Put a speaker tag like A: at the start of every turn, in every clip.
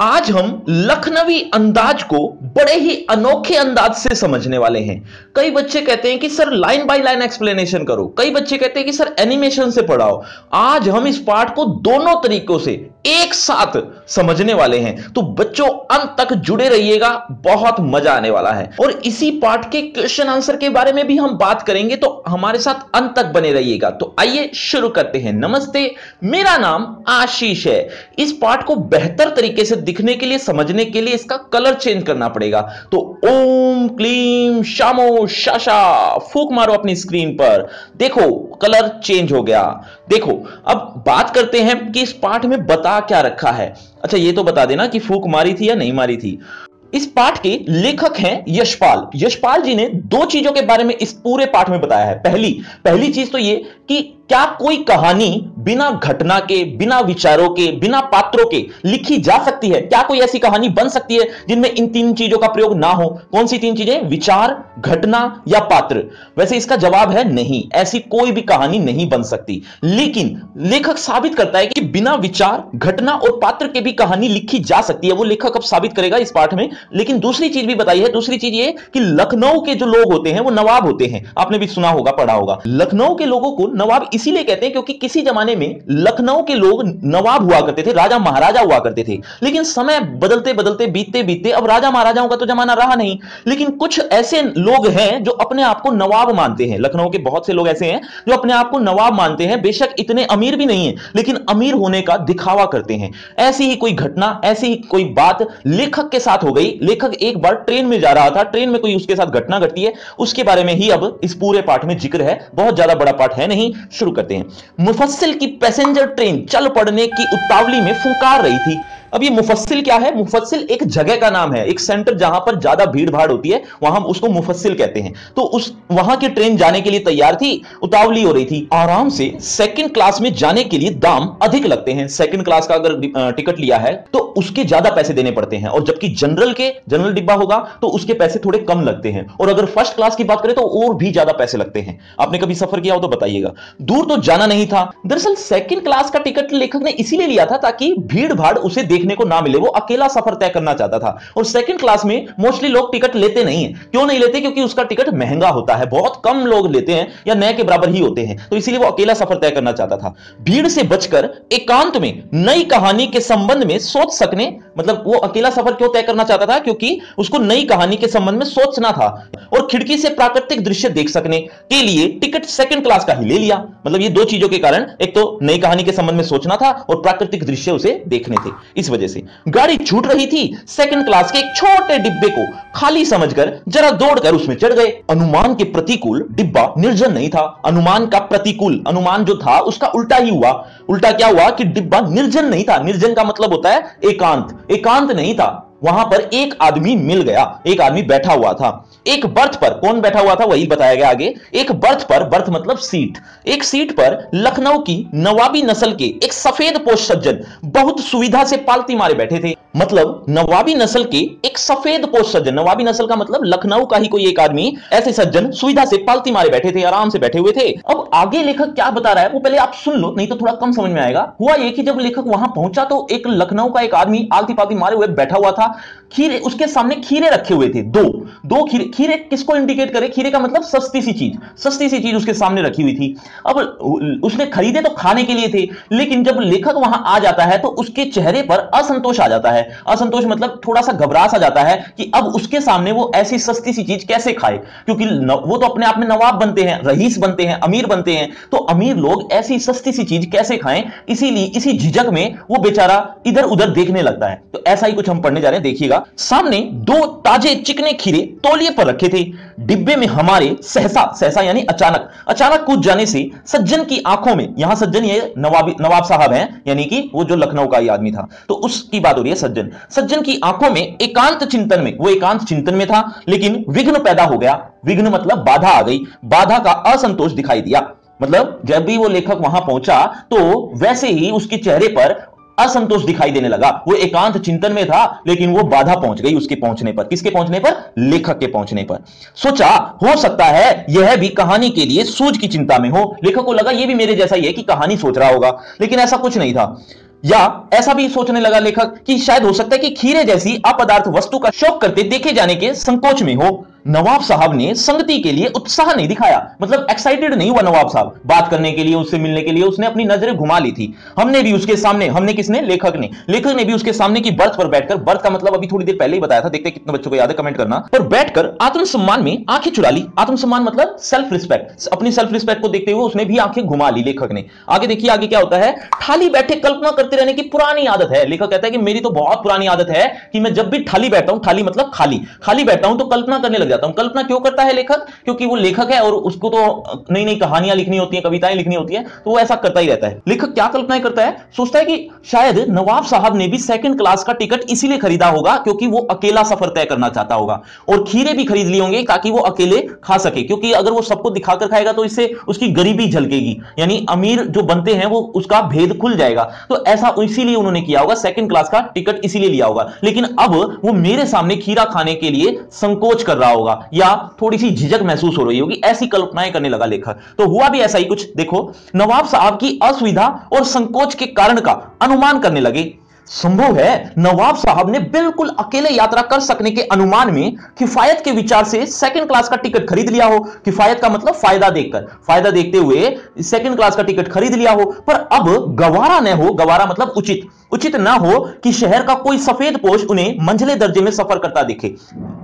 A: आज हम लखनवी अंदाज को बड़े ही अनोखे अंदाज से समझने वाले हैं। कई बच्चे कहते हैं कि, sir line by line explanation करो। कई बच्चे कहते हैं कि, सर एनिमेशन से पढ़ाओ। आज हम इस पाठ को दोनों तरीकों से एक साथ समझने वाले हैं। तो बच्चों, अंत तक जुड़े रहिएगा, बहुत मज़ा आने वाला है। और इसी पाठ के क्वेश्चन आंसर के बारे में भी हम बात करेंगे तो हमारे साथ अंत तक बने रहिएगा। तो आइए शुरू करते हैं। नमस्ते, मेरा नाम आशीष है। इस पाठ को बेहतर तरीके से दिखने के लिए, समझने के लिए इसका कलर चेंज करना पड़ेगा। तो ओम, क्लीम, शामो, शाशा, फूक मारो अपनी स्क्रीन पर। देखो कलर चेंज हो गया। देखो, अब बात करते हैं कि इस पाठ में बता क्या रखा है। अच्छा ये तो बता देना कि फूक मारी थी या नहीं मारी थी। इस पाठ के लेखक हैं यशपाल। यशपाल जी ने दो चीज़ों के बारे में इस पूरे पाठ में बताया है। पहली पहली चीज़ तो ये कि क्या कोई कहानी बिना घटना के, बिना विचारों के, बिना पात्रों के लिखी जा सकती है? क्या कोई ऐसी कहानी बन सकती है जिनमें इन तीन चीज़ों का प्रयोग ना हो? कौन सी तीन चीज़ें? विचार, घटना या पात्र? वैसे इसका जवाब है नहीं। ऐसी कोई भी कहानी नहीं बन सकती। लेकिन लेखक साबित करता है कि बिना विचार, घटना और पात्र के भी कहानी लिखी जा सकती है। वो लेखक अब साबित करेगा इस पाठ में। लेकिन दूसरी चीज़ भी बताई है। दूसरी चीज़ ये कि लखनऊ के जो लोग होते हैं, वो नवाब होते हैं। आपने भी सुना होगा, पढ़ा होगा। लखनऊ के लोगों को नवाब इसीलिए कहते हैं क्योंकि किसी जमाने में लखनऊ के लोग नवाब हुआ करते थे, राजा महाराजा हुआ करते थे। लेकिन समय बदलते बदलते, बीतते बीतते, अब राजा महाराजाओं का तो जमाना रहा नहीं। लेकिन कुछ ऐसे लोग हैं जो अपने आप को नवाब मानते हैं। लखनऊ के बहुत से लोग ऐसे हैं जो अपने आप को नवाब मानते हैं। बेशक इतने अमीर भी नहीं है, लेकिन अमीर होने का दिखावा करते हैं। ऐसी ही कोई घटना, ऐसी ही कोई बात लेखक के साथ हो गई। लेखक एक बार ट्रेन में जा रहा था, ट्रेन में कोई उसके साथ घटना घटती है। उसके बारे में ही अब इस पूरे पाठ में ज़िक्र है। बहुत ज़्यादा बड़ा पाठ है नहीं। शुरू करते हैं। मुफस्सिल की पैसेंजर ट्रेन चल पड़ने की उतावली में फुंकार रही थी। अब ये मुफस्सिल क्या है? मुफस्सिल एक जगह का नाम है, एक सेंटर जहाँ पर ज़्यादा भीड़ भाड़ होती है, वहाँ उसको मुफस्सिल कहते हैं। तो उस, वहाँ की ट्रेन जाने के लिए तैयार थी, उतावली हो रही थी। आराम से सेकंड क्लास में जाने के लिए दाम अधिक लगते हैं। सेकंड क्लास का अगर टिकट लिया है तो उसके ज़्यादा पैसे देने पड़ते हैं। और जबकि जनरल के जनरल डिब्बा होगा तो उसके पैसे थोड़े कम लगते हैं। और अगर फ़र्स्ट क्लास की बात करें तो और भी ज़्यादा पैसे लगते हैं। आपने कभी सफ़र किया हो तो बताइएगा। दूर तो जाना नहीं था। दरअसल सेकंड क्लास का टिकट लेखक ने इसीलिए लिया था ताकि भीड़ भाड़ उसे देखने को ना मिले, वो अकेला सफ़र तय करना चाहता था। और सेकंड क्लास में मोस्टली लोग टिकट लेते नहीं है। क्यों नहीं लेते? क्योंकि उसका टिकट महँगा होता है। बहुत कम लोग लेते हैं या नए के बराबर ही होते हैं। तो इसीलिए वो अकेला सफ़र तय करना चाहता था। भीड़ से बचकर एकांत में, नई कहानी के संबंध में सोच सकने मतलब वो अकेला सफ़र क्यों तय करना चाहता था? क्योंकि उसको नई कहानी के संबंध में सोचना था। और खिड़की से प्राकृतिक दृश्य देख सकने के लिए टिकट सेकंड क्लास का ही ले लिया। मतलब ये दो चीज़ों के कारण, एक तो नई कहानी के संबंध में सोचना था और प्राकृतिक दृश्य उसे देखने थे। इस वजह से। गाड़ी छूट रही थी सेकंड क्लास के एक छोटे डिब्बे को खाली समझकर जरा दौड़कर उसमें चढ़ गए। अनुमान के प्रतिकूल डिब्बा निर्जन नहीं था। अनुमान का प्रतिकूल अनुमान जो था, उसका उल्टा ही हुआ। उल्टा क्या हुआ कि डिब्बा निर्जन नहीं था। निर्जन का मतलब होता है एकांत। एकांत नहीं था। वहाँ पर एक आदमी मिल गया, एक आदमी बैठा हुआ था। एक बर्थ पर, कौन बैठा हुआ था वही बताया गया आगे। एक बर्थ पर, बर्थ मतलब सीट। एक सीट पर लखनऊ की नवाबी नस्ल के एक सफ़ेद पोष सज्जन बहुत सुविधा से पालती मारे बैठे थे। मतलब नवाबी नस्ल के एक सफ़ेद पोष सज्जन। नवाबी नस्ल का मतलब लखनऊ का ही कोई एक आदमी, ऐसे सज्जन सुविधा से पालती मारे बैठे थे, आराम से बैठे हुए थे। अब आगे लेखक क्या बता रहा है, वो पहले आप सुन लो, नहीं तो थोड़ा कम समझ में आएगा। हुआ ये कि जब लेखक वहाँ पहुँचा तो एक लखनऊ का एक आदमी आलती पालती मारे हुए बैठा हुआ था lá. खीरे, उसके सामने खीरे रखे हुए थे, दो। दो खीरे खीरे किसको इंडिकेट करे? खीरे का मतलब सस्ती सी चीज़, सस्ती सी चीज़ उसके सामने रखी हुई थी। अब उसने खरीदे तो खाने के लिए थे, लेकिन जब लेखक वहाँ आ जाता है तो उसके चेहरे पर असंतोष आ जाता है। असंतोष मतलब थोड़ा सा घबरा सा जाता है कि अब उसके सामने वो ऐसी सस्ती सी चीज़ कैसे खाए? क्योंकि वो तो अपने आप में नवाब बनते हैं, रईस बनते हैं, अमीर बनते हैं तो अमीर लोग ऐसी सस्ती सी चीज़ कैसे खाएँ? इसीलिए इसी झिझक में वो बेचारा इधर उधर देखने लगता है। तो ऐसा ही कुछ हम पढ़ने जा रहे हैं, देखिएगा। सामने दो ताजे चिकने खीरे तौलिए पर रखे थे। डिब्बे में हमारे सहसा सहसा यानी अचानक अचानक कूद जाने से सज्जन की आँखों में, यहाँ सज्जन ये नवाब नवाब साहब हैं, यानी कि वो जो लखनऊ का ही आदमी था। तो उसकी बात हो रही है सज्जन। सज्जन की आँखों में एकांत चिंतन में, वो एकांत चिंतन में था, लेकिन विघ्न पैदा हो गया। विघ्न मतलब बाधा आ गई। बाधा का असंतोष दिखाई दिया। मतलब जब भी वो लेखक वहाँ पहुँचा तो वैसे ही उसके चेहरे पर असंतोष दिखाई देने लगा। वो एकांत चिंतन में था, लेकिन वो बाधा पहुँच गई उसके पहुँचने पर। किसके पहुँचने पर? लेखक के पहुँचने पर। सोचा, हो सकता है यह भी कहानी के लिए सूझ की चिंता में हो। लेखक को लगा यह भी मेरे जैसा ही है कि कहानी सोच रहा होगा। लेकिन ऐसा कुछ नहीं था। या ऐसा भी सोचने लगा लेखक कि शायद हो सकता है कि खीरे जैसी अपदार्थ वस्तु का शौक करते देखे जाने के संकोच में हो। नवाब साहब ने संगति के लिए उत्साह नहीं दिखाया। मतलब एक्साइटेड नहीं हुआ नवाब साहब। बात करने के लिए, उससे मिलने के लिए उसने अपनी नज़रें घुमा ली थी। हमने भी उसके सामने, हमने किसने? लेखक ने। लेखक ने भी उसके सामने की बर्थ पर बैठकर, बर्थ का मतलब अभी थोड़ी देर पहले ही बताया था। देखते कितने बच्चों को याद है कमेंट करना। पर बैठकर आत्मसम्मान में आँखें चुरा ली। आत्मसम्मान मतलब सेल्फ रिस्पेक्ट अपनी सेल्फ रिस्पेक्ट को देखते हुए उसने भी आँखें घुमा ली लेखक ने। आगे देखिए, आगे क्या होता है? थाली बैठे कल्पना करते रहने की पुरानी आदत है। लेखक कहता है कि मेरी तो बहुत पुरानी आदत है कि मैं जब भी थाली बैठता हूँ थाली मतलब खाली खाली बैठता हूँ तो कल्पना करने लग जाता हूँ। कल्पना क्यों करता है लेखक? क्योंकि वो लेखक है और उसको तो नई नई कहानियाँ लिखनी होती है, कविताएँ लिखनी होती है तो वो ऐसा करता ही रहता है। लेखक क्या कल्पनाएँ करता है? सोचता है कि शायद नवाब साहब ने भी सेकंड क्लास का टिकट इसीलिए खरीदा होगा क्योंकि वो अकेला सफ़र तय करना चाहता होगा और खीरे भी खरीद लिए होंगे ताकि वो अकेले खा सके, क्योंकि अगर वो सबको दिखाकर खाएगा तो इससे उसकी गरीबी झलकेगी। यानी अमीर जो बनते हैं वो उसका भेद खुल जाएगा। तो ऐसा इसीलिए उन्होंने किया होगा सेकंड क्लास का टिकट इसीलिए लिया होगा। लेकिन अब वो मेरे सामने खीरा खाने के लिए संकोच कर रहा होगा, या थोड़ी सी झिझक महसूस हो रही होगी, ऐसी कल्पनाएँ करने लगा लेखक। तो हुआ भी ऐसा ही कुछ, देखो, नवाब साहब की असुविधा और संकोच के कारण का अनुमान करने लगे। संभव है नवाब साहब ने बिल्कुल अकेले यात्रा कर सकने के अनुमान में किफायत के विचार से सेकंड क्लास का टिकट खरीद लिया हो। किफायत का मतलब फ़ायदा देखकर। फ़ायदा देखते हुए सेकंड क्लास का टिकट खरीद लिया हो। पर अब गवारा न हो। गवारा मतलब उचित। उचित ना हो कि शहर का कोई सफ़ेद पोष उन्हें मंझले दर्जे में सफ़र करता दिखे।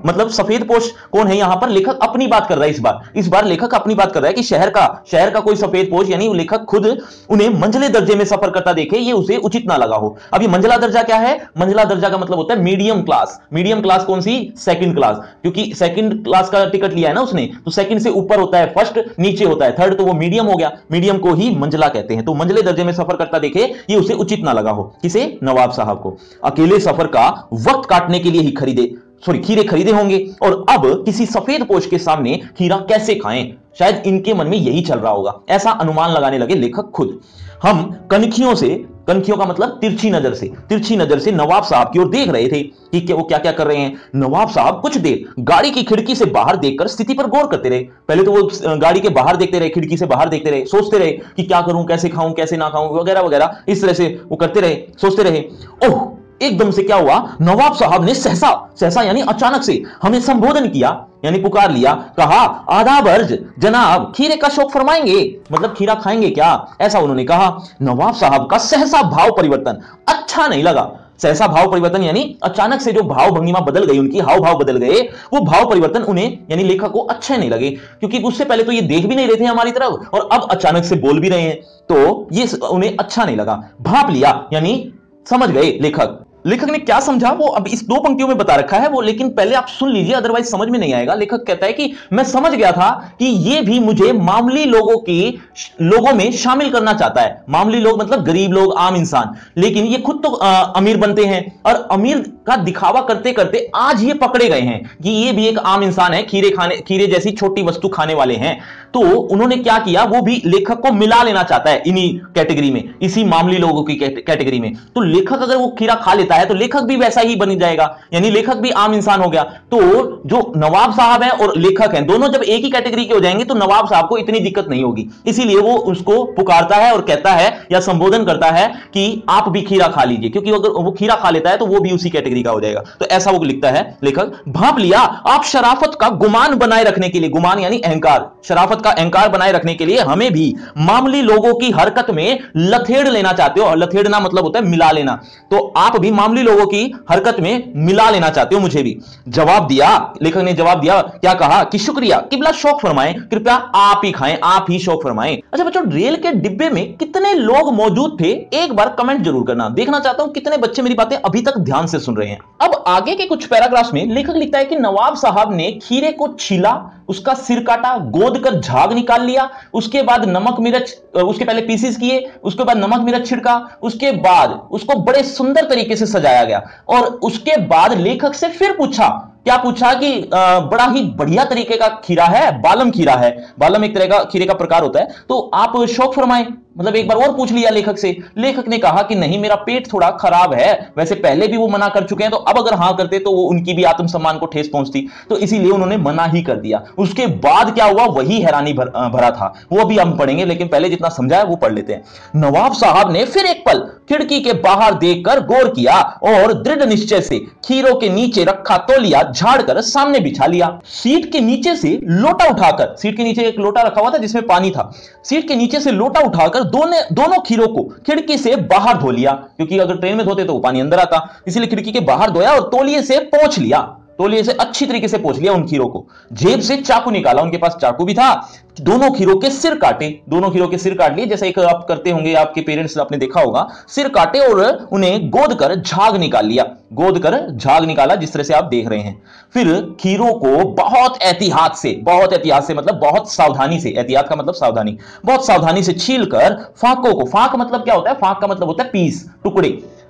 A: मतलब सफ़ेद पोष कौन है यहाँ पर? लेखक अपनी बात कर रहा है इस बार। इस बार लेखक अपनी बात कर रहा है कि शहर का शहर का कोई सफ़ेद पोष यानी लेखक खुद उन्हें मंझले दर्जे में सफ़र करता देखे, ये उसे उचित ना लगा हो। अब मंझला दर्जा क्या है? मंझला दर्जा का मतलब होता है मीडियम क्लास मीडियम क्लास कौन सी? सेकंड क्लास क्योंकि सेकंड क्लास का टिकट लिया है ना उसने तो सेकंड से ऊपर होता है फ़र्स्ट नीचे होता है थर्ड तो वो मीडियम हो गया। मीडियम को ही मंझला कहते हैं। तो मंझले दर्जे में सफ़र करता देखे, ये उसे उचित ना लगा हो। किसे? नवाब साहब को। अकेले सफ़र का वक्त काटने के लिए ही खरीदे सॉरी खीरे खरीदे होंगे। और अब किसी सफ़ेद पोष के सामने खीरा कैसे खाएँ? शायद इनके मन में यही चल रहा होगा। ऐसा अनुमान लगाने लगे लेखक खुद। हम कनखियों से, कनखियों का मतलब तिरछी नज़र से, तिरछी नज़र से नवाब साहब की ओर देख रहे थे कि क्या, वो क्या क्या कर रहे हैं। नवाब साहब कुछ देर गाड़ी की खिड़की से बाहर देखकर स्थिति पर गौर करते रहे। पहले तो वो गाड़ी के बाहर देखते रहे, खिड़की से बाहर देखते रहे, सोचते रहे कि क्या करूँ, कैसे खाऊं, कैसे ना खाऊं वगैरह वगैरह इस तरह से वो करते रहे, सोचते रहे। ओह! एकदम से क्या हुआ? नवाब साहब ने सहसा सहसा यानी अचानक से हमें संबोधन किया, यानी पुकार लिया, कहा, आदाब अर्ज़, जनाब, खीरे का शौक फरमाएँगे। मतलब खीरा खाएँगे क्या? ऐसा उन्होंने कहा। नवाब साहब का सहसा भाव परिवर्तन अच्छा नहीं लगा। सहसा भाव परिवर्तन यानी अचानक से जो भाव भंगिमा बदल गई, उनकी हाव भाव बदल गए, वो भाव परिवर्तन उन्हें, यानी लेखक को अच्छे नहीं लगे। क्योंकि उससे पहले तो ये देख भी नहीं रहे थे हमारी तरफ़, और अब अचानक से बोल भी रहे हैं। तो ये उन्हें अच्छा नहीं लगा। भाप लिया, यानी समझ गए लेखक। लेखक ने क्या समझा? वो अब इस दो पंक्तियों में बता रखा है वो लेकिन पहले आप सुन लीजिए अदरवाइज़ समझ में नहीं आएगा। लेखक कहता है कि मैं समझ गया था कि ये भी मुझे मामूली लोगों की लोगों में शामिल करना चाहता है। मामूली लोग मतलब गरीब लोग आम इंसान। लेकिन ये खुद तो आ, अमीर बनते हैं। और अमीर का दिखावा करते करते आज ये पकड़े गए हैं कि ये भी एक आम इंसान है खीरे खाने खीरे जैसी छोटी वस्तु खाने वाले हैं। तो उन्होंने क्या किया? वो भी लेखक को मिला लेना चाहता है इन्हीं कैटेगरी में इसी मामूली लोगों की कैटेगरी में। तो लेखक अगर वो खीरा खा लेता है तो लेखक भी वैसा ही बन जाएगा। यानी लेखक भी आम इंसान हो गया। तो जो नवाब साहब है और लेखक हैं, दोनों जब एक ही कैटेगरी के हो जाएँगे तो नवाब साहब को इतनी दिक्कत नहीं होगी। इसीलिए वो उसको पुकारता है और कहता है या संबोधन करता है कि आप भी खीरा खा लीजिए, क्योंकि अगर वो खीरा खा लेता है तो वो भी उसी कैटेगरी का हो जाएगा। तो ऐसा वो लिखता है, लेखक, भाप लिया, आप शराफत का गुमान बनाए रखने के लिए, गुमान यानी अहंकार, शराफत का अहंकार बनाए रखने के लिए हमें भी मामूली लोगों की हरकत में लथेड़ लेना चाहते हो लथेड़ना मतलब होता है मिला लेना। तो आप भी मामूली लोगों की हरकत में मिला लेना चाहते हो मुझे भी। जवाब दिया लेखक ने जवाब दिया, क्या कहा कि शुक्रिया, किबला शौक फरमाए, कृपया आप ही खाएँ, आप ही शौक फरमाएँ। अच्छा बच्चों, रेल के डिब्बे में कितने लोग मौजूद थे? एक बार कमेंट ज़रूर करना। देखना चाहता हूँ कितने बच्चे मेरी बातें अभी तक ध्यान से सुन रहे हैं। अब आगे के कुछ पैराग्राफ में लेखक लिखता है कि नवाब साहब ने खीरे को छीला, उसका सिर काटा, गोद कर झाग निकाल लिया, उसके बाद नमक मिर्च उसके पहले पीसीस किए, उसके बाद नमक मिर्च छिड़का, उसके बाद उसको बड़े सुंदर तरीके से सजाया गया और उसके बाद लेखक से फिर पूछा क्या पूछा कि बड़ा ही बढ़िया तरीके का खीरा है, बालम खीरा है। बालम एक तरह का खीरे का प्रकार होता है। तो आप शौक फरमाएँ। मतलब एक बार और पूछ लिया लेखक से। लेखक ने कहा कि नहीं मेरा पेट थोड़ा खराब है वैसे पहले भी वो मना कर चुके हैं तो अब अगर हाँ करते तो वो उनकी भी आत्मसम्मान को ठेस पहुँचती। तो इसीलिए उन्होंने मना ही कर दिया। उसके बाद क्या हुआ? वही हैरानी भर, भरा था। वो अभी हम पढ़ेंगे लेकिन पहले जितना समझाया वो पढ़ लेते हैं। नवाब साहब ने फिर एक पल खिड़की के बाहर देखकर गौर किया और दृढ़ निश्चय से खीरों के नीचे रखा तोलिया झाड़कर सामने बिछा लिया। सीट के नीचे से लोटा उठाकर सीट के नीचे एक लोटा रखा हुआ था जिसमें पानी था। सीट के नीचे से लोटा उठाकर दोनों दोनों खीरों को खिड़की से बाहर धो लिया, क्योंकि अगर ट्रेन में धोते तो पानी अंदर आता, इसलिए खिड़की के बाहर धोया और तोलिए से पहुँच लिया। तोलिए से अच्छी तरीके से पोछ लिया उन खीरों को। जेब से चाकू निकाला, उनके पास चाकू भी था। दोनों खीरों के सिर काटे, दोनों खीरों के सिर काट लिए। जैसे एक आप करते होंगे, आपके पेरेंट्स आपने देखा होगा, सिर काटे और उन्हें गोद कर झाग निकाल लिया। गोद कर झाग निकाला, जिस तरह से आप देख रहे हैं। फिर खीरों को बहुत एहतियात से, बहुत एहतियात से मतलब बहुत सावधानी से, एहतियात का मतलब सावधानी। बहुत सावधानी से छील कर फाकों को, फाक मतलब क्या होता है? फाक का मतलब होता है पीस, टुकड़े।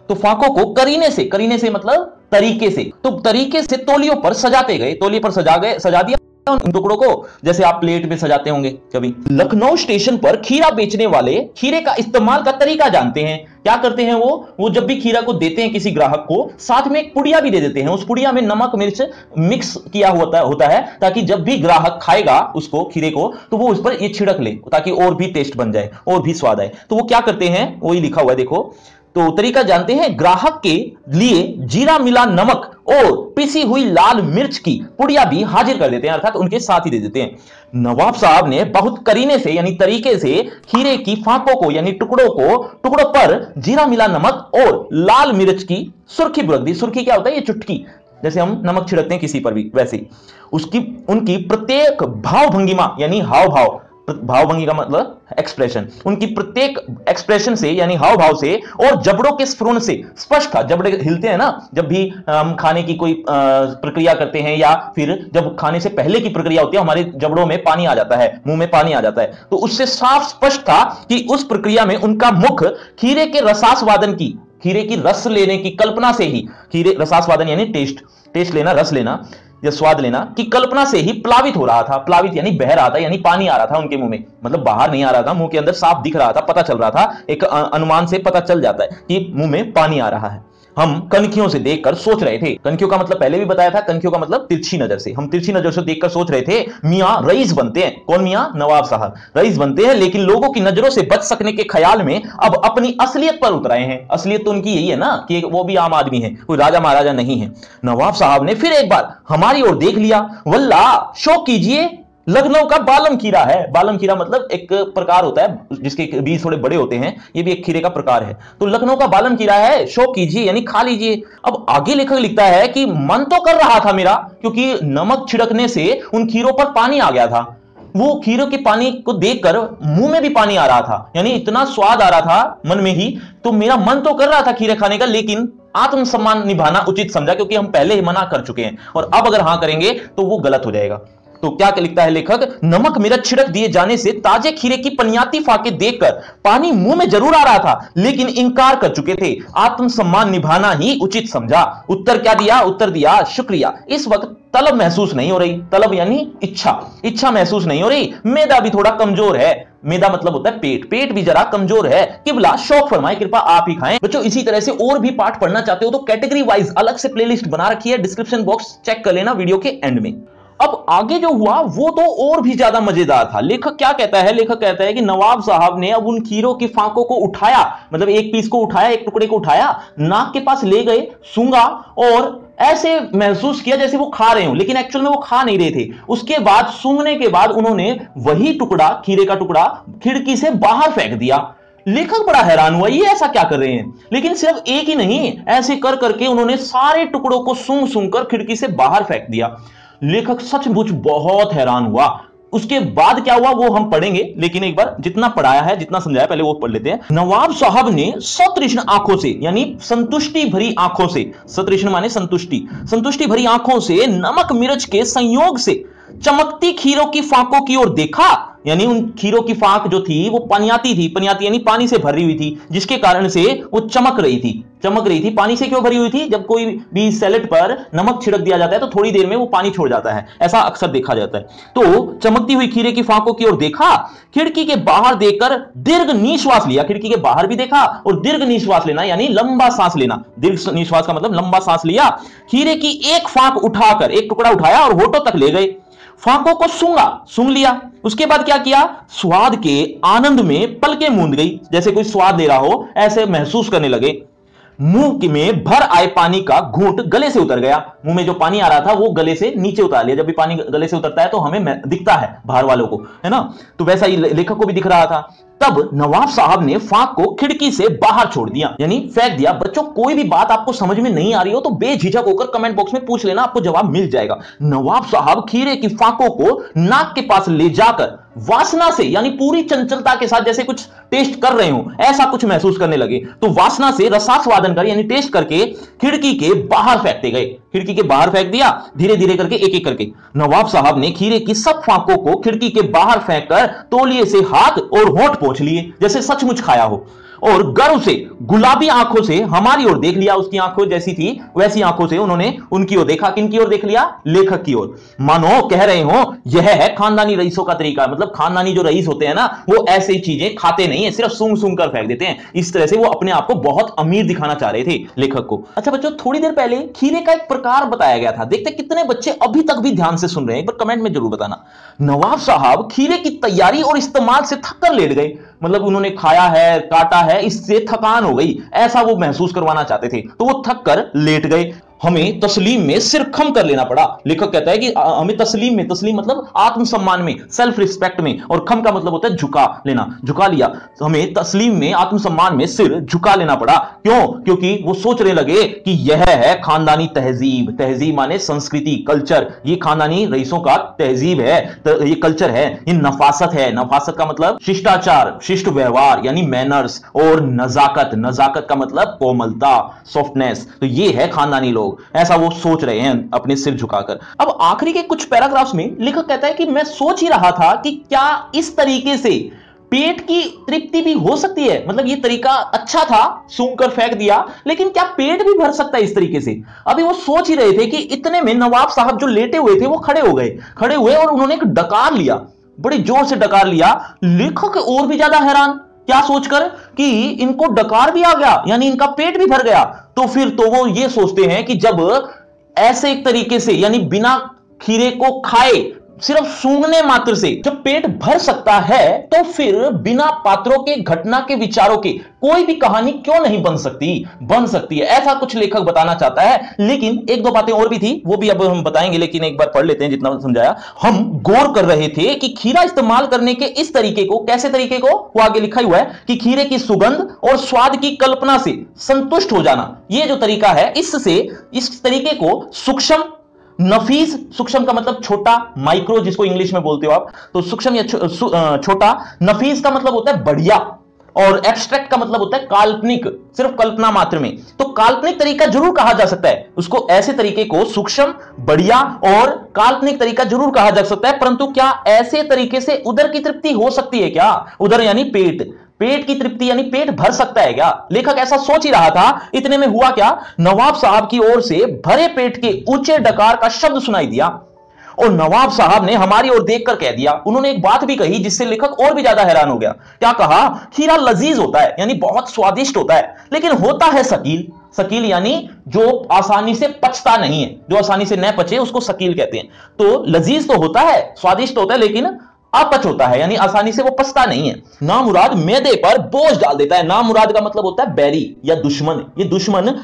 A: तो फाकों को करीने से करीने से मतलब तरीके से। तो तरीके से तोलियों पर सजाते गए, तोलियों पर सजा गए, सजा दिया उन टुकड़ों को, जैसे आप प्लेट में सजाते होंगे कभी। लखनऊ स्टेशन पर खीरा बेचने वाले खीरे का इस्तेमाल का तरीका जानते हैं। क्या करते हैं वो? वो जब भी खीरा को देते हैं किसी ग्राहक को, साथ में एक पुड़िया भी दे देते हैं। उस पुड़िया में नमक, मिर्च मिक्स किया होता होता है, ताकि जब भी ग्राहक खाएगा उसको, खीरे को तो वो उस पर ये छिड़क ले, ताकि और भी टेस्ट बन जाए, और भी स्वाद आए। तो वो क्या करते हैं? वही लिखा हुआ है, देखो। तो तरीका जानते हैं, ग्राहक के लिए जीरा मिला नमक और पिसी हुई लाल मिर्च की पुड़िया भी हाजिर कर देते हैं, अर्थात उनके साथ ही दे देते हैं। नवाब साहब ने बहुत करीने से, यानी तरीके से खीरे की फाकों को, यानी टुकड़ों को, टुकड़ों पर जीरा मिला नमक और लाल मिर्च की सुर्खी बुरक दी। सुर्खी क्या होता है? ये चुटकी। जैसे हम नमक छिड़कते हैं किसी पर भी, वैसे उसकी, उनकी प्रत्येक भाव भंगिमा यानी हाव भाव भावभंगी का मतलब एक्सप्रेशन उनकी प्रत्येक एक्सप्रेशन से, यानी हाव भाव से और जबड़ों के स्फुरण से, स्पष्ट था। जबड़े हिलते हैं ना, जब भी, हम खाने की कोई प्रक्रिया करते हैं या फिर जब खाने से पहले की प्रक्रिया होती है, हमारे जबड़ों में पानी आ जाता है, मुँह में पानी आ जाता है। तो उससे साफ़ स्पष्ट था कि उस प्रक्रिया में उनका मुख खीरे के रसास्वादन की, खीरे की रस लेने की कल्पना से ही, खीरे रसास्वादन यानी टेस्ट टेस्ट लेना, रस लेना या स्वाद लेना कि कल्पना से ही प्लावित हो रहा था, प्लावित यानी बह रहा था, यानी पानी आ रहा था उनके मुँह में। मतलब बाहर नहीं आ रहा था, मुँह के अंदर साफ़ दिख रहा था, पता चल रहा था, एक अनुमान से पता चल जाता है कि मुँह में पानी आ रहा है। हम कनखियों से देखकर सोच रहे थे। कनखियों का मतलब पहले भी बताया था, कनखियों का मतलब तिरछी नज़र से। हम तिरछी नज़र से देखकर सोच रहे थे, मियाँ रईस बनते हैं। कौन मियाँ? नवाब साहब। रईस बनते हैं, लेकिन लोगों की नज़रों से बच सकने के ख्याल में अब अपनी असलियत पर उतर आए हैं। असलियत तो उनकी यही है ना, कि वो भी आम आदमी है, कोई राजा महाराजा नहीं है। नवाब साहब ने फिर एक बार हमारी ओर देख लिया। वल्ला शो कीजिए लखनऊ का बालम खीरा है। बालम खीरा मतलब एक प्रकार होता है, जिसके बीज थोड़े बड़े होते हैं, ये भी एक खीरे का प्रकार है। तो लखनऊ का बालम खीरा है, शो कीजिए, यानी खा लीजिए। अब आगे लेखक लिखता है कि मन तो कर रहा था मेरा, क्योंकि नमक छिड़कने से उन खीरों पर पानी आ गया था। वो खीरों के पानी को देखकर मुँह में भी पानी आ रहा था। यानी इतना स्वाद आ रहा था मन में ही तो मेरा मन तो कर रहा था खीरे खाने का, लेकिन आत्मसम्मान निभाना उचित समझा, क्योंकि हम पहले ही मना कर चुके हैं। और अब अगर हाँ करेंगे तो वो गलत हो जाएगा। तो क्या लिखता है लेखक? नमक मेरा छिड़क दिए जाने से ताजे खीरे की पनियाती फाके देखकर पानी मुँह में ज़रूर आ रहा था, लेकिन इंकार कर चुके थे। आत्मसम्मान निभाना ही उचित समझा। उत्तर क्या दिया? उत्तर दिया, शुक्रिया। इस वक्त तलब महसूस नहीं हो रही। तलब यानी इच्छा। इच्छा महसूस नहीं हो रही। मेदा भी थोड़ा कमज़ोर है। मेदा मतलब होता है पेट। पेट भी जरा कमज़ोर है। किबला, शौक फरमाए, कृपा आप ही खाएँ। बच्चों, इसी तरह से और भी पाठ पढ़ना चाहते हो तो कैटेगरी वाइज अलग से प्लेलिस्ट बना रखी है। डिस्क्रिप्शन बॉक्स चेक कर लेना वीडियो के एंड में। अब आगे जो हुआ, वो तो और भी ज़्यादा मज़ेदार था। लेखक क्या कहता है? लेखक कहता है कि नवाब साहब ने अब उन खीरों की फांकों को उठाया मतलब एक पीस को उठाया, एक टुकड़े को उठाया, नाक के पास ले गए सूँगा और ऐसे महसूस किया जैसे वो खा रहे हो। लेकिन एक्चुअल में वो खा नहीं रहे थे। उसके बाद, सूंघने के बाद उन्होंने वही टुकड़ा, खीरे का टुकड़ा, खिड़की से बाहर फेंक दिया। लेखक बड़ा हैरान हुआ, ये ऐसा क्या कर रहे हैं? लेकिन सिर्फ़ एक ही नहीं, ऐसे कर करके उन्होंने सारे टुकड़ों को सूंघ सूंघ कर खिड़की से बाहर फेंक दिया। लेखक सचमुच बहुत हैरान हुआ। उसके बाद क्या हुआ, वो हम पढ़ेंगे, लेकिन एक बार जितना पढ़ाया है, जितना समझाया, पहले वो पढ़ लेते हैं। नवाब साहब ने सतृष्ण आँखों से, यानी संतुष्टि भरी आँखों से, सतृष्ण माने संतुष्टि संतुष्टि भरी आँखों से नमक मिर्च के संयोग से चमकती खीरों की फांकों की ओर देखा यानी उन खीरों की फाक जो थी, वो पनियाती थी। पनियाती यानी पानी से भरी हुई थी, जिसके कारण से वो चमक रही थी। चमक रही थी, पानी से क्यों भरी हुई थी? जब कोई भी सैलेड पर नमक छिड़क दिया जाता है तो थोड़ी देर में वो पानी छोड़ जाता है। ऐसा अक्सर देखा जाता है। तो चमकती हुई खीरे की फाकों की ओर देखा, खिड़की के बाहर देखकर दीर्घ निश्वास लिया। खिड़की के बाहर भी देखा और दीर्घ निश्वास लेना, यानी लंबा सांस लेना। दीर्घ निश्वास का मतलब लंबा सांस लिया। खीरे की एक फाक उठाकर, एक टुकड़ा उठाया और होठों तक ले गए। फाकों को सूँगा सूंग लिया। उसके बाद क्या किया? स्वाद के आनंद में पलके मूंद गई। जैसे कोई स्वाद ले रहा हो, ऐसे महसूस करने लगे। मुँह में भर आए पानी का घूट गले से उतर गया। मुँह में जो पानी आ रहा था, वो गले से नीचे उतार लिया। जब भी पानी गले से उतरता है तो हमें दिखता है बाहर वालों को, है ना? तो वैसा ही लेखक को भी दिख रहा था। तब नवाब साहब ने फाक को खिड़की से बाहर छोड़ दिया, यानी फेंक दिया। बच्चों, कोई भी बात आपको समझ में नहीं आ रही हो तो बेझिझक होकर कमेंट बॉक्स में पूछ लेना, आपको जवाब मिल जाएगा। नवाब साहब खीरे की फाकों को नाक के पास ले जाकर वासना से, यानी पूरी चंचलता के साथ जैसे कुछ टेस्ट कर रहे हो, ऐसा कुछ महसूस करने लगे। तो वासना से रसास्वादन कर, यानी टेस्ट करके खिड़की के बाहर फेंकते गए। खिड़की के बाहर फेंक दिया धीरे धीरे करके एक एक करके। नवाब साहब ने खीरे की सब फाकों को खिड़की के बाहर फेंक कर तोलिए से हाथ और होठ पहुँच लिए जैसे सचमुच खाया हो। और गर्व से, गुलाबी आँखों से हमारी ओर देख लिया उसकी आँखों जैसी थी, वैसी आँखों से उन्होंने उनकी ओर देखा किन की ओर देख लिया? लेखक की ओर। मानो, कह रहे हो, यह है खानदानी रईसों का तरीका। मतलब खानदानी जो रईस होते हैं ना, वो ऐसी चीज़ें खाते नहीं है, सिर्फ़ सूंघ सूंघ कर फेंक देते हैं। इस तरह से वो अपने आप को बहुत अमीर दिखाना चाह रहे थे लेखक को। अच्छा बच्चों, थोड़ी देर पहले खीरे का एक प्रकार बताया गया था। देखते कितने बच्चे अभी तक भी ध्यान से सुन रहे हैं। एक बार कमेंट में ज़रूर बताना। नवाब साहब खीरे की तैयारी और इस्तेमाल से थक कर लेट गए। मतलब उन्होंने खाया है, काटा है, इससे थकान हो गई। ऐसा वो महसूस करवाना चाहते थे। तो वो थक कर लेट गए। हमें तस्लीम में सिर्फ़ खम कर लेना पड़ा। लेखक कहता है कि हमें तस्लीम में, तस्लीम मतलब आत्मसम्मान में सेल्फ रिस्पेक्ट में। और खम का मतलब होता है झुका लेना, झुका लिया। तो हमें तस्लीम में आत्मसम्मान में सिर झुका लेना पड़ा। क्यों? क्योंकि वो सोचने लगे कि यह है खानदानी तहजीब। तहजीब माने संस्कृति, कल्चर। ये खानदानी रईसों का तहजीब है। ये कल्चर है। ये नफासत है। नफासत का मतलब शिष्टाचार, शिष्ट व्यवहार, यानी मैनर्स और नजाकत। नजाकत का मतलब कोमलता सॉफ्टनेस तो ये है खानदानी लोग। ऐसा वो सोच रहे हैं अपने सिर झुकाकर। अब आखिरी के कुछ पैराग्राफ्स में लेखक कहता है कि मैं सोच ही रहा था कि क्या इस तरीके से पेट की तृप्ति भी हो सकती है? मतलब ये तरीका अच्छा था सूंघ कर फेंक दिया, लेकिन क्या पेट भी भर सकता है इस तरीके से? अभी वो सोच ही रहे थे कि इतने में नवाब साहब जो लेटे हुए थे वो खड़े हो गए। खड़े हुए और उन्होंने एक डकार लिया। बड़ी ज़ोर से डकार लिया। लेखक और भी ज़्यादा हैरान। क्या सोचकर कि इनको डकार भी आ गया, यानी इनका पेट भी भर गया? तो फिर तो वो ये सोचते हैं कि जब ऐसे एक तरीके से, यानी बिना खीरे को खाए सिर्फ़ सूंघने मात्र से। जब पेट भर सकता है तो फिर बिना पात्रों के, घटना के विचारों के कोई भी कहानी क्यों नहीं बन सकती? बन सकती है। ऐसा कुछ लेखक बताना चाहता है, लेकिन एक दो बातें और भी थी, वो भी अब हम बताएँगे, लेकिन एक बार पढ़ लेते हैं जितना समझाया। हम गौर कर रहे थे कि खीरा इस्तेमाल करने के इस तरीके को, कैसे तरीके को, वो आगे लिखा हुआ है कि खीरे की सुगंध और स्वाद की कल्पना से संतुष्ट हो जाना। यह जो तरीका है, इससे, इस तरीके को सूक्ष्म नफीस सूक्ष्म का मतलब छोटा माइक्रो जिसको इंग्लिश में बोलते हो आप तो सूक्ष्म या छोटा, नफीस का मतलब होता है बढ़िया, और एब्स्ट्रैक्ट का मतलब होता है काल्पनिक, सिर्फ़ कल्पना मात्र में। तो काल्पनिक तरीका ज़रूर कहा जा सकता है, उसको ऐसे तरीके को सूक्ष्म, बढ़िया, और काल्पनिक तरीका ज़रूर कहा जा सकता है, परंतु क्या ऐसे तरीके से उधर की तृप्ति हो सकती है क्या? उधर यानी पेट। पेट की तृप्ति यानी पेट भर सकता है क्या? लेखक ऐसा सोच ही रहा था, इतने में हुआ क्या? नवाब साहब की ओर से भरे पेट के ऊँचे डकार का शब्द सुनाई दिया। और नवाब साहब ने हमारी ओर देखकर कह दिया। उन्होंने एक बात भी कही जिससे लेखक और भी ज़्यादा हैरान हो गया। क्या कहा? खीरा लजीज होता है, यानी बहुत स्वादिष्ट होता है। लेकिन होता है सकील सकील यानी जो आसानी से पचता नहीं है। जो आसानी से न पचे, उसको सकील कहते हैं। तो लजीज तो होता है, स्वादिष्ट होता है, लेकिन अपच होता है, यानी आसानी से वो पसता नहीं है। नामुराद मैदे पर बोझ डाल देता है। नामुराद का मतलब होता है बैरी या दुश्मन। ये दुश्मन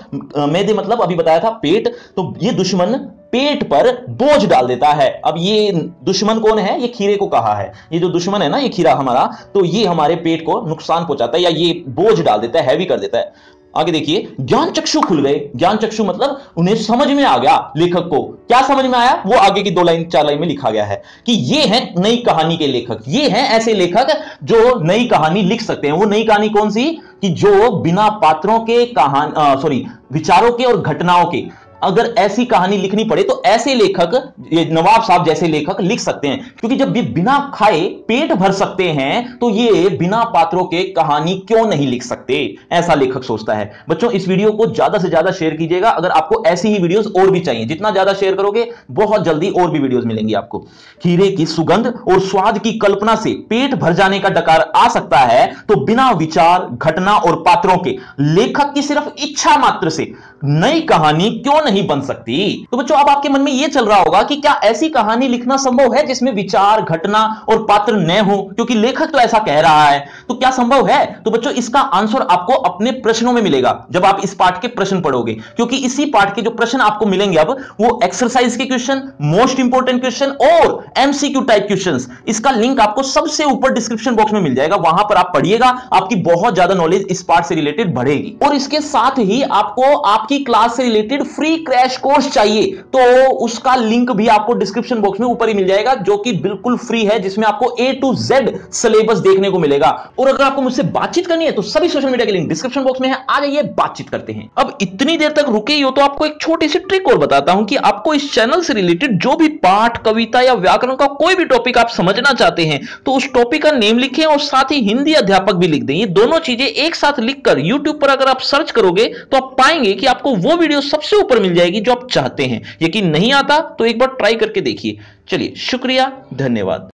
A: मैदे मतलब अभी बताया था पेट तो ये दुश्मन पेट पर बोझ डाल देता है। अब ये दुश्मन कौन है? ये खीरे को कहा है। ये जो दुश्मन है ना, ये खीरा हमारा तो ये हमारे पेट को नुकसान पहुंचाता है या ये बोझ डाल देता है, हैवी कर देता है। आगे देखिए, ज्ञान चक्षु खुल गए। ज्ञान चक्षु मतलब उन्हें समझ में आ गया लेखक को। क्या समझ में आया? वो आगे की दो लाइन, चार लाइन में लिखा गया है कि ये हैं नई कहानी के लेखक। ये हैं ऐसे लेखक जो नई कहानी लिख सकते हैं। वो नई कहानी कौन सी? कि जो बिना पात्रों के कहानी सॉरी विचारों के और घटनाओं के। अगर ऐसी कहानी लिखनी पड़े तो ऐसे लेखक, ये नवाब साहब जैसे लेखक लिख सकते हैं। क्योंकि जब ये बिना खाए पेट भर सकते हैं तो ये बिना पात्रों के कहानी क्यों नहीं लिख सकते? ऐसा लेखक सोचता है। बच्चों, इस वीडियो को ज़्यादा से ज़्यादा शेयर कीजिएगा। अगर आपको ऐसी ही वीडियोस और भी चाहिए, जितना ज़्यादा शेयर करोगे, बहुत जल्दी और भी वीडियोस मिलेंगी आपको। हीरे की सुगंध और स्वाद की कल्पना से पेट भर जाने का डकार आ सकता है तो बिना विचार, घटना और पात्रों के, लेखक की सिर्फ़ इच्छा मात्र से नई कहानी क्यों नहीं बन सकती। तो बच्चों, अब आपके मन में यह चल रहा होगा कि क्या ऐसी कहानी लिखना संभव है जिसमें विचार, घटना और पात्र न हो? क्योंकि लेखक तो ऐसा कह रहा है। तो क्या संभव है? तो बच्चों, इसका आंसर आपको अपने प्रश्नों में मिलेगा, जब आप इस पाठ के प्रश्न पढ़ोगे। क्योंकि इसी पाठ के जो प्रश्न आपको मिलेंगे अब, वो एक्सरसाइज के क्वेश्चन मोस्ट इंपोर्टेंट क्वेश्चन और एमसीक्यू टाइप क्वेश्चन इसका लिंक आपको सबसे ऊपर डिस्क्रिप्शन बॉक्स में मिल जाएगा। वहाँ पर आप पढ़िएगा, आपकी बहुत ज़्यादा नॉलेज इस पार्ट से रिलेटेड बढ़ेगी। और इसके साथ ही आपको आपकी क्लास से रिलेटेड फ्री क्रैश कोर्स चाहिए तो उसका लिंक भी आपको डिस्क्रिप्शन बॉक्स में ऊपर ही मिल जाएगा, जो कि बिल्कुल फ्री है, जिसमें आपको ए टू जेड सिलेबस देखने को मिलेगा। और अगर आपको मुझसे बातचीत करनी है तो सभी सोशल मीडिया के लिंक डिस्क्रिप्शन बॉक्स में है। आ जाइए, बातचीत करते हैं। अब इतनी देर तक रुके ही तो आपको एक छोटी सी ट्रिक और बताता हूँ कि आपको इस चैनल से रिलेटेड जो भी पाठ, कविता या व्याकरण का कोई भी टॉपिक आप समझना चाहते हैं तो उस टॉपिक का नेम लिखें और साथ ही हिंदी अध्यापक भी लिख दें। ये दोनों चीज़ें एक साथ लिखकर यूट्यूब पर अगर आप सर्च करोगे तो आप पाएँगे कि आपको वो वीडियो सबसे ऊपर मिल जाएगी जो आप चाहते हैं। यकीन नहीं आता तो एक बार ट्राई करके देखिए। चलिए, शुक्रिया, धन्यवाद।